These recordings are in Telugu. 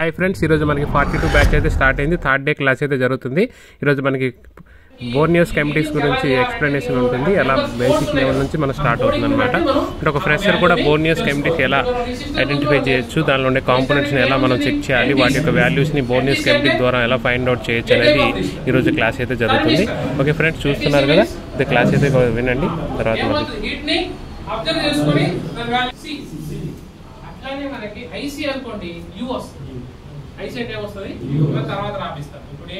హాయ్ ఫ్రెండ్స్ ఈరోజు మనకి ఫార్టీ టూ బ్యాచ్ అయితే స్టార్ట్ అయింది. థర్డ్ డే క్లాస్ అయితే జరుగుతుంది. ఈరోజు మనకి బోర్నియోస్ కెమిటీస్ గురించి ఎక్స్ప్లెనేషన్ ఉంటుంది. ఎలా బేసిక్ లెవెల్ నుంచి మనం స్టార్ట్ అవుతుంది అనమాట అంటే ఒక ఫ్రెషర్ కూడా బోర్నియస్ కెమిటీస్ ఎలా ఐడెంటిఫై చేయొచ్చు దానిలో ఉండే కాంపోనెంట్స్ని ఎలా మనం చెక్ చేయాలి వాటి యొక్క వాల్యూస్ని బోర్నియస్ కెమిటీస్ ద్వారా ఎలా ఫైండ్ అవుట్ చేయొచ్చు అనేది ఈరోజు క్లాస్ అయితే జరుగుతుంది. ఓకే ఫ్రెండ్స్ చూస్తున్నారు కదా? ఇది క్లాస్ అయితే వినండి. తర్వాత అట్లానే మనకి ఐసి అనుకోండి యు వస్తుంది. ఐసి అంటే ఇవన్నీ తర్వాత రాపిస్తాం. ఇప్పుడు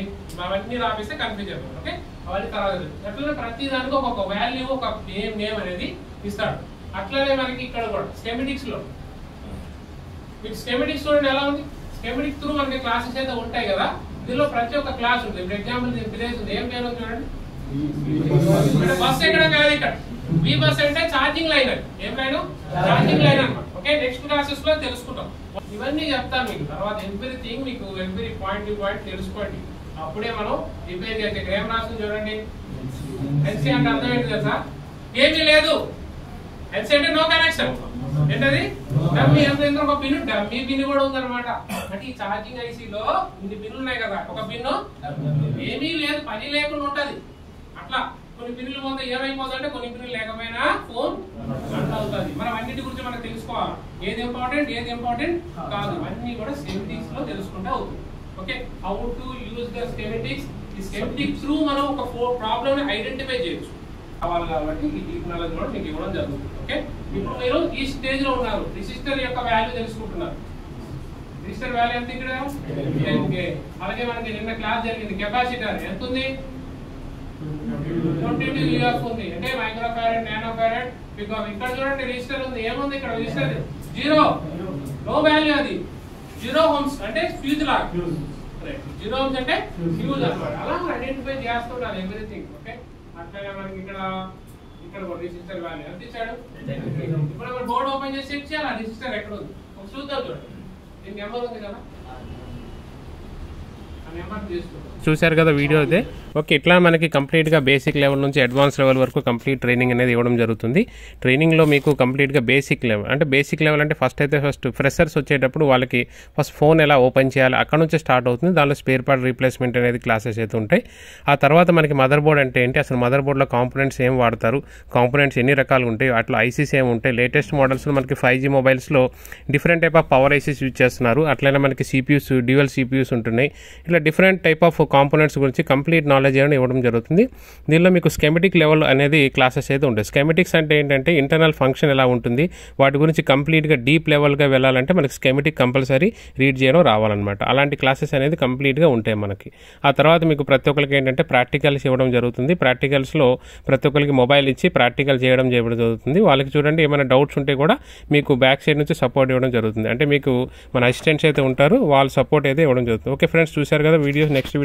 అవన్నీ రాపిస్తే కన్ఫ్యూజ్ అయిపోతుంది ఓకే? అవన్నీ తర్వాత అట్లనే ప్రతి దానికి ఒక వాల్యూ ఒక నేమ్ నేమ్ అనేది ఇస్తాడు. అట్లనే మనకి ఇక్కడ కూడా స్కెమెటిక్స్లో. మీకు స్కెమెటిక్స్ చూడండి ఎలా ఉంది? స్కెమెటిక్ త్రూ మనకి క్లాసెస్ అయితే ఉంటాయి కదా? దీనిలో ప్రతి ఒక్క క్లాస్ ఉంది ఇప్పుడు ఎగ్జాంపుల్ విలేజ్ ఉంది. ఏం పేరు చూడండి? బస్ ఎక్కడ కాదు ఇక్కడ. బి బస్ అంటే ఛార్జింగ్ లైన్ అది. ఏం లైన్ ఛార్జింగ్ లైన్ అన్నమాట. ఓకే నెక్స్ట్ క్లాసెస్లో తెలుసుకుంటాం. ఇవన్నీ చెప్తాను మీకు. తర్వాత ఎవ్రీథింగ్ మీకు ఎవ్రీ పాయింట్ పాయింట్ తెలుసుకోండి. అప్పుడే మనం రిపేర్ చేస్తే ఏం రాసింది చూడండి. ఎన్సీ అంటే అర్థం ఏంటి తెలుసా? ఏమీ లేదు. ఎన్సీ అంటే నో కనెక్షన్ ఏంటది? డమ్మీ ఎంత ఎంత ఒక పిన్ డమ్మీ పిన్ కూడా ఉందన్నమాట. అంటే ఈ ఛార్జింగ్ ఐసీలో ఇన్ని పిన్లు ఉన్నాయి కదా. ఒక పిన్ ఏమీ లేదు. పని లేకుండా ఉంటది. అట్లా. కొన్ని పిన్నులు పోతే ఏమైపోతుంది అంటే కొన్ని పిన్నులు లేకపోయినా ఫోన్ అవుతుంది. మనం అన్నిటి గురించి మనం తెలుసుకోవాలి. ఏది ఇంపార్టెంట్ ఏది ఇంపార్టెంట్ కాదు. అన్ని కూడా స్కెమిటిక్స్లో తెలుసుకుంటే అవుతుంది. Okay how to use the schematics ఈ స్కెమిటిక్ త్రూ మనం ఒక ప్రాబ్లమ్ని ఐడెంటిఫై చేయొచ్చు. కావాలి కాబట్టి ఈ డీప్ నాలెడ్జ్ కూడా మీకు ఇవ్వడం జరుగుతుంది. ఓకే ఇప్పుడు మీరు ఈ స్టేజ్లో ఉన్నారు. రెసిస్టర్ యొక్క వాల్యూ తెలుసుకుంటున్నారు. రెసిస్టర్ వాల్యూ ఎంత ఇక్కడ? 10K. అలాగే మనకి నిన్న క్లాస్ జరిగింది. కెపాసిటర్ ఎంత ఉంది ట్వంటీ టూ ఉంది అంటే micro farad nano farad because ఇక్కడ చూడండి రిజిస్టర్ ఉంది. ఏముంది ఇక్కడ? రిజిస్టర్ జీరో లో వాల్యూ అది. జీరో హోమ్స్ అంటే ఫ్యూజ్ లాగా జీరో హోమ్స్ అంటే ఫ్యూజ్ అన్నమాట అలా ఐడెంటిఫై చేస్తుండాలి ఎవ్రీథింగ్ ఓకే అట్లనే మనకి ఇక్కడ ఇక్కడ కూడా రిజిస్టర్ వాల్యూ ఎంత ఇచ్చాడు? ఇప్పుడు బోర్డు ఓపెన్ చేసి చెక్ చేయాలి. రిజిస్టర్ ఎక్కడ ఉంది? ఒక చూద్దాం చూడండి. దీని నెంబర్ ఉంది కదా? చూశారు కదా వీడియో అయితే ఓకే ఇట్లా మనకి కంప్లీట్గా బేసిక్ లెవెల్ నుంచి అడ్వాన్స్ లెవెల్ వరకు కంప్లీట్ ట్రైనింగ్ అనేది ఇవ్వడం జరుగుతుంది. ట్రైనింగ్లో మీకు కంప్లీట్గా బేసిక్ లెవెల్ అంటే బేసిక్ లెవెల్ అంటే ఫస్ట్ అయితే ఫస్ట్ ఫ్రెషర్స్ వచ్చేటప్పుడు వాళ్ళకి ఫస్ట్ ఫోన్ ఎలా ఓపెన్ చేయాలి అక్కడ నుంచి స్టార్ట్ అవుతుంది. దానిలో స్పేర్ పార్ట్ రీప్లేస్మెంట్ అనేది క్లాసెస్ అయితే ఉంటాయి. ఆ తర్వాత మనకి మదర్ బోర్డ్ అంటే ఏంటి? అసలు మదర్ బోర్డ్లో కాంపోనెంట్స్ ఏం వాడతారు? కాంపోనెంట్స్ ఎన్ని రకాలు ఉంటాయి? అట్లా ఐసీస్ ఏమి ఉంటాయి? లేటెస్ట్ మోడల్స్లో మనకి five G మొబైల్స్లో different type of power ICs use చేస్తున్నారు. అట్లనే మనకి సిపియూస్ డ్యూయల్ సిపియూస్ ఉంటున్నాయి. ఇట్లా డిఫరెంట్ టైప్ ఆఫ్ కాంపోనెంట్స్ గురించి కంప్లీట్ నాలెడ్జ్ అనేది ఇవ్వడం జరుగుతుంది. దీనిలో మీకు స్కెమెటిక్ లెవెల్ అనేది క్లాసెస్ అయితే ఉంటాయి. స్కెమెటిక్స్ అంటే ఏంటంటే ఇంటర్నల్ ఫంక్షన్ ఎలా ఉంటుంది వాటి గురించి కంప్లీట్గా డీప్ లెవెల్గా వెళ్ళాలంటే మనకి స్కెమెటిక్ కంపల్సరీ రీడ్ చేయడం రావాలన్నమాట. అలాంటి క్లాసెస్ అనేది కంప్లీట్గా ఉంటాయి మనకి. ఆ తర్వాత మీకు ప్రతి ఒక్కరికి ఏంటంటే ప్రాక్టికల్స్ ఇవ్వడం జరుగుతుంది. ప్రాక్టికల్స్లో ప్రతి ఒక్కరికి మొబైల్ ఇచ్చి ప్రాక్టికల్ చేయడం చేయడం జరుగుతుంది. వాళ్ళకి చూడండి ఏమైనా డౌట్స్ ఉంటే కూడా మీకు బ్యాక్ సైడ్ నుంచి సపోర్ట్ ఇవ్వడం జరుగుతుంది. అంటే మీకు మన అసిస్టెంట్స్ అయితే ఉంటారు వాళ్ళు సపోర్ట్ అయితే ఇవ్వడం జరుగుతుంది. ఓకే ఫ్రెండ్స్ చూశారు కదా వీడియోస్ నెక్స్ట్ వీడియో